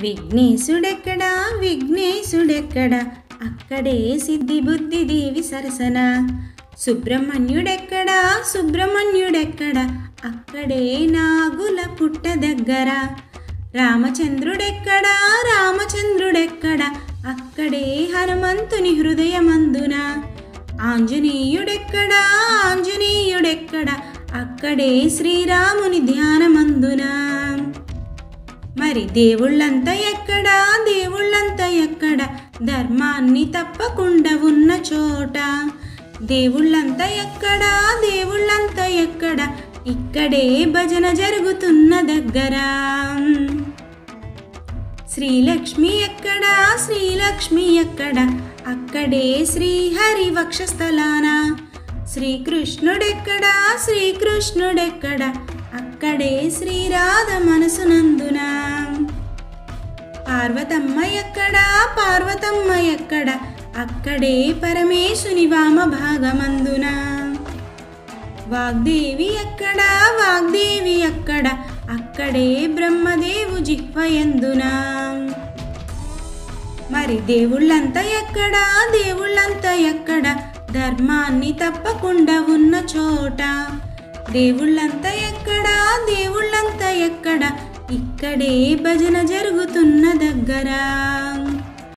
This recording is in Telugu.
విఘ్నేశుడెక్కడా? విఘ్నేశుడెక్కడా? అక్కడే సిద్ధి బుద్ధి దేవి సరసన. సుబ్రహ్మణ్యుడెక్కడా? సుబ్రహ్మణ్యుడెక్కడా? అక్కడే నాగుల పుట్ట దగ్గర. రామచంద్రుడెక్కడా? రామచంద్రుడెక్కడా? అక్కడే హనుమంతుని హృదయమందున. ఆంజనేయుడెక్కడా? ఆంజనేయుడెక్కడా? అక్కడే శ్రీరాముని ధ్యానమందునా. మరి దేవుళ్ళంతా ఎక్కడా? దేవుళ్ళంతా ఎక్కడ? ధర్మాన్ని తప్పకుండా ఉన్న చోట. దేవుళ్ళంతా ఎక్కడా? దేవుళ్ళంతా ఎక్కడ? ఇక్కడే భజన జరుగుతున్న దగ్గర. శ్రీలక్ష్మి ఎక్కడా? శ్రీలక్ష్మి ఎక్కడ? అక్కడే శ్రీహరి వక్షస్థలాన. శ్రీకృష్ణుడెక్కడా? శ్రీకృష్ణుడెక్కడ? అక్కడే శ్రీరాధ మనసునంద పార్వతమ్మ ఎక్కడా? పార్వతమ్మ ఎక్కడ? అక్కడే పరమేశుని వామ భాగమందున. వాగ్దేవి ఎక్కడా? వాగ్దేవి ఎక్కడ? అక్కడే బ్రహ్మదేవు జిహ్వయందున మరి దేవుళ్ళంతా ఎక్కడా? దేవుళ్ళంతా ఎక్కడ? ధర్మాన్ని తప్పకుండా ఉన్న చోట. దేవుళ్ళంతా ఎక్కడా? దేవుళ్ళంతా ఎక్కడ? ఇక్కడే భజన జరుగుతున్న దగ్గర.